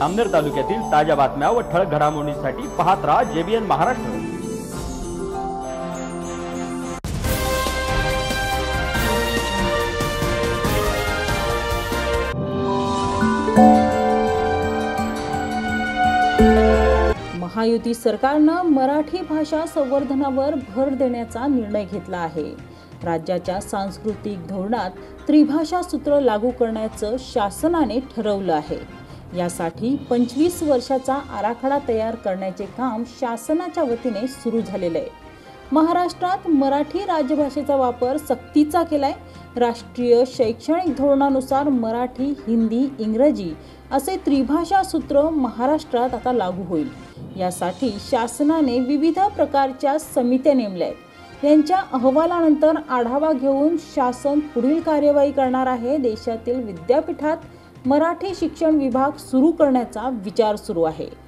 अमनेर तालुक्यातील ताज्या बातम्या व ठळक घडामोडींसाठी पाहत राहा जेबीएन महाराष्ट्र. महायुती सरकारनं मराठी भाषा संवर्धनावर भर देण्याचा निर्णय घेतला आहे. राज्याच्या सांस्कृतिक धोरणात त्रिभाषा सूत्र लागू करण्याचं शासनाने ठरवलं आहे. यासाठी पंचवीस वर्षाचा आराखडा तयार करण्याचे काम शासनाच्या वतीने सुरू झालेलं आहे. महाराष्ट्रात मराठी राजभाषेचा वापर सक्तीचा केलाय. राष्ट्रीय शैक्षणिक धोरणानुसार मराठी हिंदी इंग्रजी असे त्रिभाषा सूत्र महाराष्ट्रात आता लागू होईल. यासाठी शासनाने विविध प्रकारच्या समित्या नेमल्या आहेत. यांच्या अहवालानंतर आढावा घेऊन शासन पुढील कार्यवाही करणार आहे. देशातील विद्यापीठात मराठी शिक्षण विभाग सुरू करण्याचा विचार सुरू आहे.